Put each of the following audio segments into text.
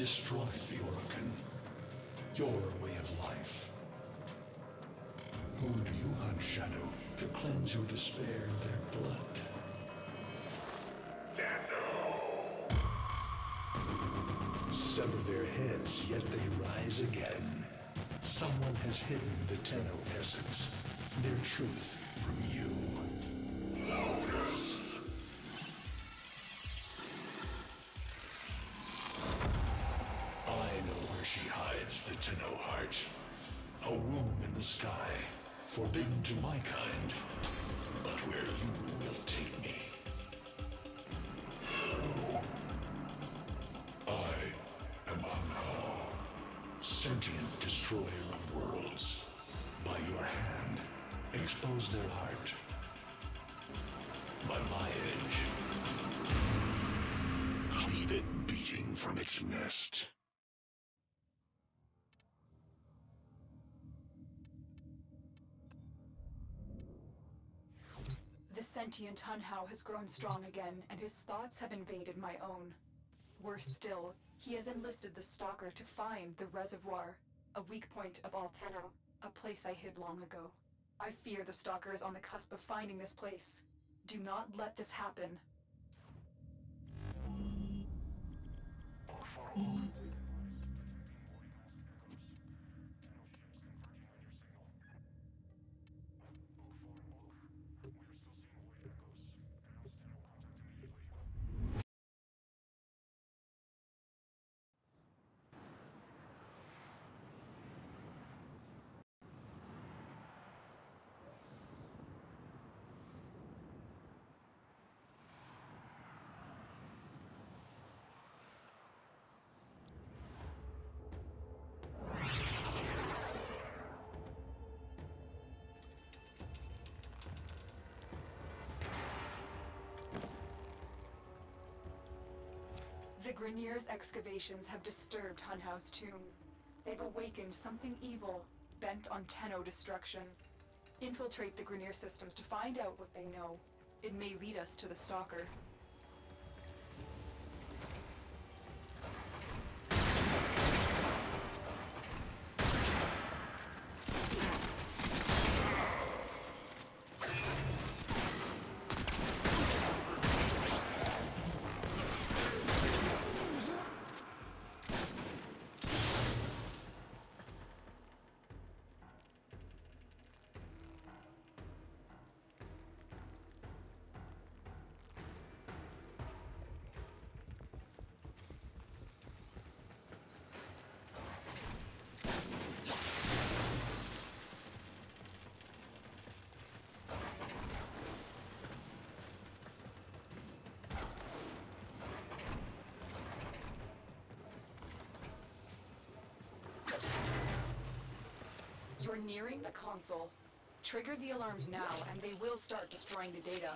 destroyed the Orokin. Your way of life. Who do you hunt, Shadow, to cleanse your despair in their blood? Sever their heads, yet they rise again. Someone has hidden the Tenno essence, their truth from you. Forbidden to my kind, but where you will take me. I am Hunhow, sentient destroyer of worlds. By your hand, expose their heart. By my edge, cleave it beating from its nest. Sentient Hunhow has grown strong again, and his thoughts have invaded my own. Worse still, he has enlisted the Stalker to find the reservoir, a weak point of all Tenno, a place I hid long ago. I fear the Stalker is on the cusp of finding this place. Do not let this happen. The Grineer's excavations have disturbed Hunhow's tomb. They've awakened something evil, bent on Tenno destruction. Infiltrate the Grineer systems to find out what they know. It may lead us to the Stalker. You're nearing the console. Trigger the alarms now, and they will start destroying the data.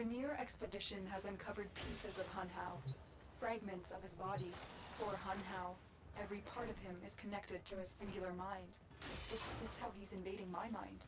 Grineer expedition has uncovered pieces of Hunhow, fragments of his body. For Hun Hao, every part of him is connected to his singular mind. Is this how he's invading my mind?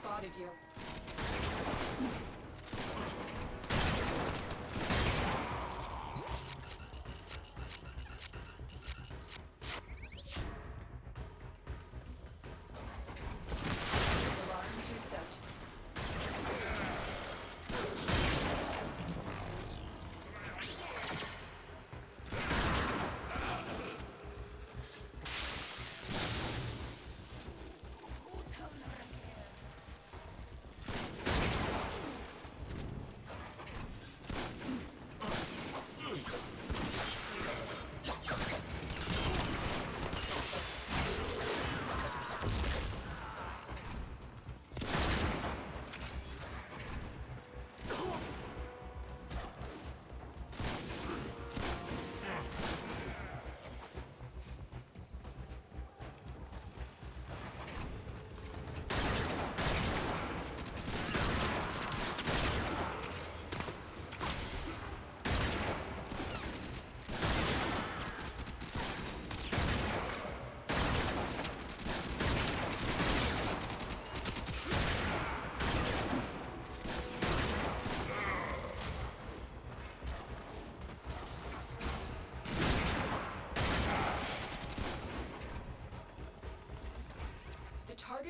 Spotted you. Alarms reset. The target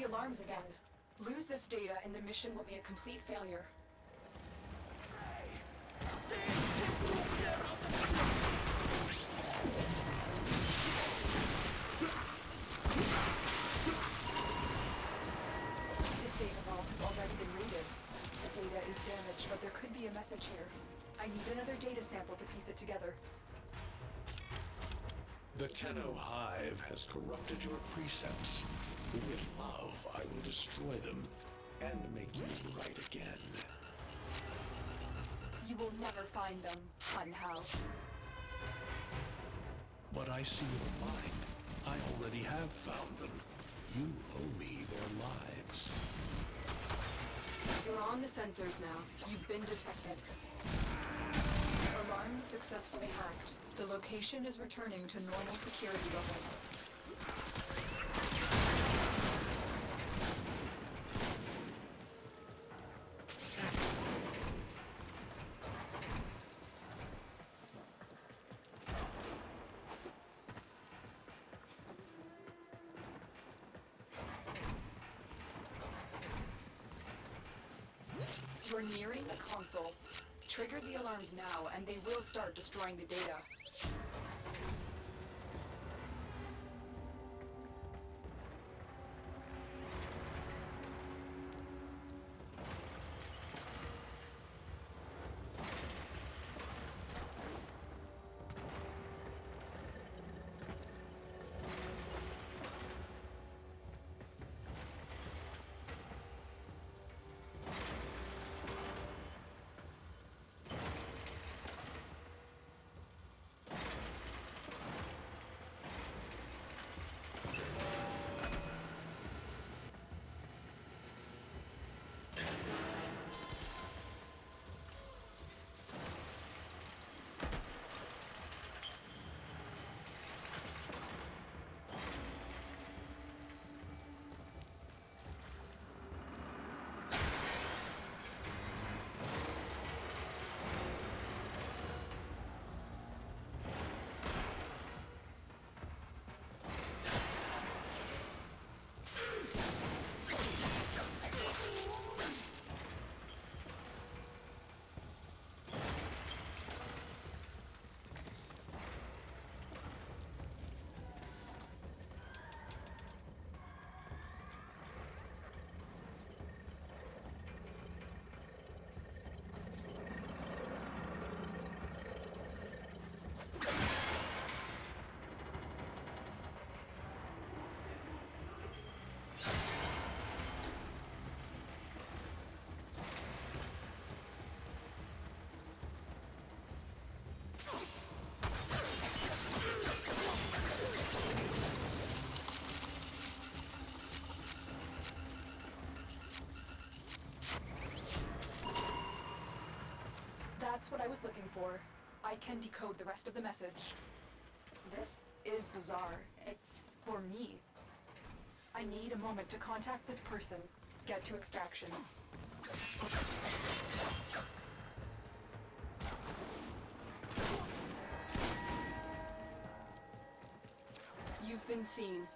The alarms again. Lose this data and the mission will be a complete failure. This data vault has already been raided. The data is damaged, but there could be a message here. I need another data sample to piece it together. The Tenno Hive has corrupted your precepts. With love, I will destroy them and make you right again. You will never find them, Hao. But I see your mind. I already have found them. You owe me their lives. You're on the sensors now. You've been detected. Alarms successfully hacked. The location is returning to normal security levels. Console. Trigger the alarms now, and they will start destroying the data. What I was looking for. I can decode the rest of the message. This is bizarre. It's for me. I need a moment to contact this person, get to extraction. You've been seen.